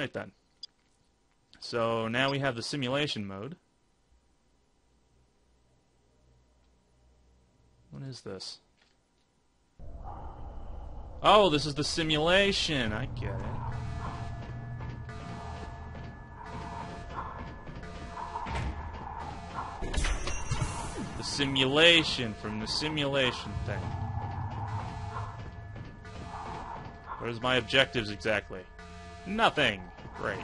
Alright then. So now we have the simulation mode. What is this? Oh, this is the simulation. I get it. The simulation from the simulation thing. Where's my objectives exactly? Nothing. Great.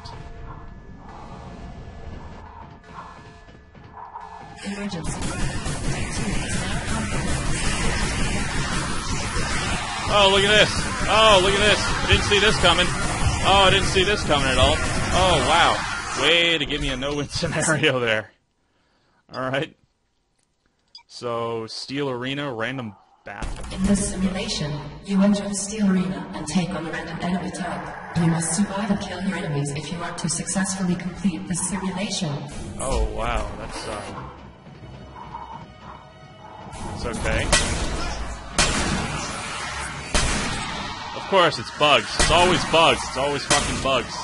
Emergency. Oh, look at this. Oh, look at this. I didn't see this coming. Oh, I didn't see this coming at all. Oh, wow. Way to give me a no-win scenario there. Alright. So, Steel Arena, random In this simulation, you enter the steel arena and take on a random enemy type. You must survive and kill your enemies if you want to successfully complete the simulation. Oh, wow. That's, uh... It's okay. Of course, it's bugs. It's always bugs. It's always fucking bugs.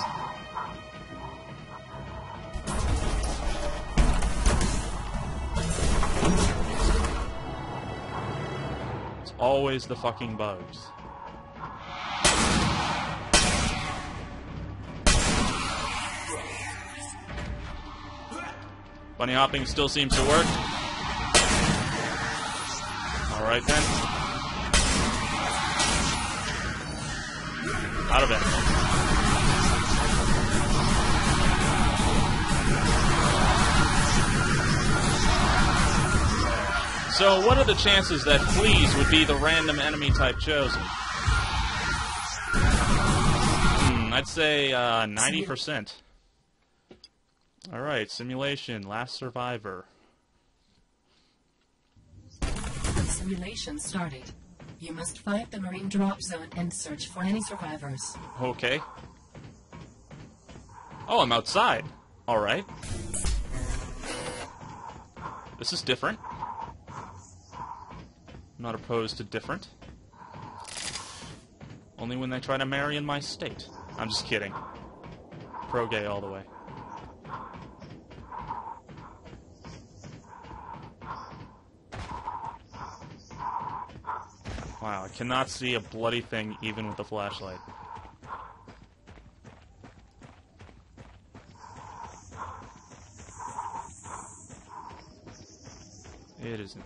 Always the fucking bugs. Bunny hopping still seems to work. Alright then. Out of it. So, what are the chances that fleas would be the random enemy type chosen? Hmm, I'd say uh, 90%. Alright, simulation, last survivor. Simulation started. You must find the marine drop zone and search for any survivors. Okay. Oh, I'm outside. Alright. This is different. I'm not opposed to different. Only when they try to marry in my state. I'm just kidding. Pro gay all the way. Wow, I cannot see a bloody thing even with the flashlight. It is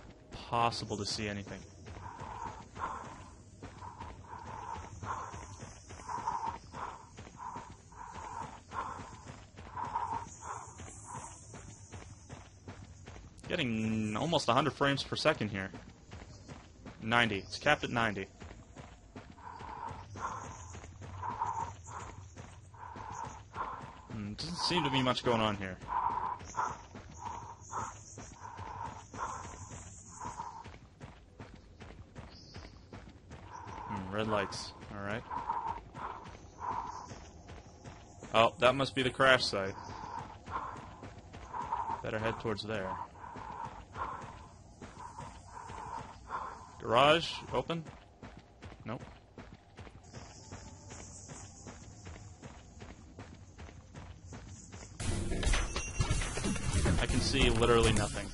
impossible to see anything. Getting almost 100 frames per second here. 90. It's capped at 90. Hmm, doesn't seem to be much going on here. Red lights. Alright. Oh, that must be the crash site. Better head towards there. Garage open? Nope. I can see literally nothing.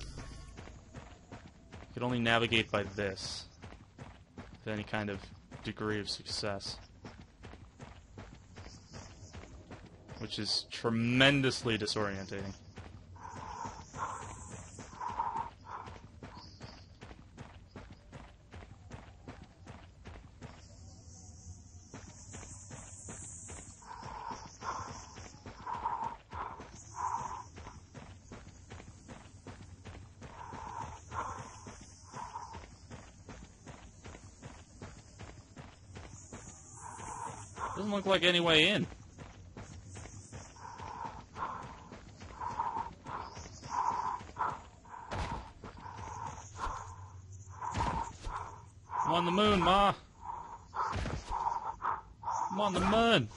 I can only navigate by this. With any kind of degree of success. Which is tremendously disorientating. Doesn't look like any way in. I'm on the moon, Ma. I'm on the moon.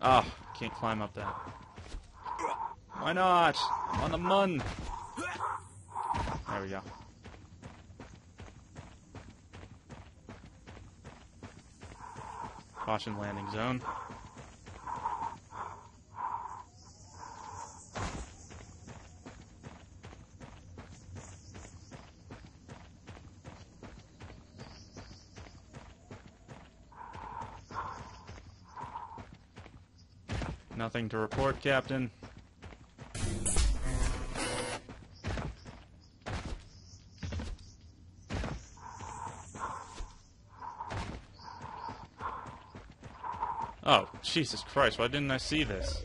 Ah, can't climb up that. Why not? I'm on the moon. There we go. Caution landing zone. Nothing to report, Captain. Oh, Jesus Christ, why didn't I see this?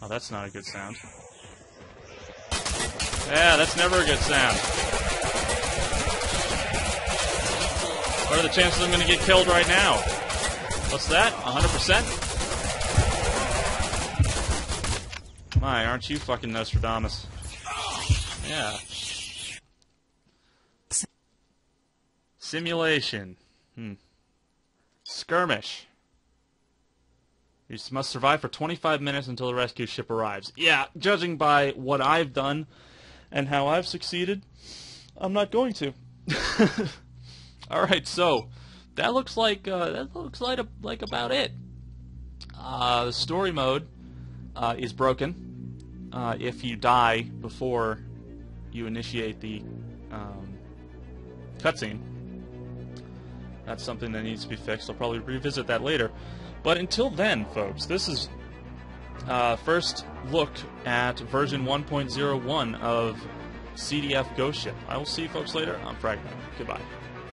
Oh, that's not a good sound. Yeah, that's never a good sound. What are the chances I'm going to get killed right now? What's that? 100%? My, aren't you fucking Nostradamus? Yeah. Simulation. Hmm. Skirmish. You must survive for 25 minutes until the rescue ship arrives. Yeah, judging by what I've done and how I've succeeded, I'm not going to. All right, so that looks like uh, that looks like a, like about it. Uh, the story mode uh, is broken. Uh, if you die before you initiate the um, cutscene, that's something that needs to be fixed. I'll probably revisit that later. But until then, folks, this is uh, first look at version 1.01 of CDF Ghostship. I will see you folks later. I'm Fragment. Goodbye.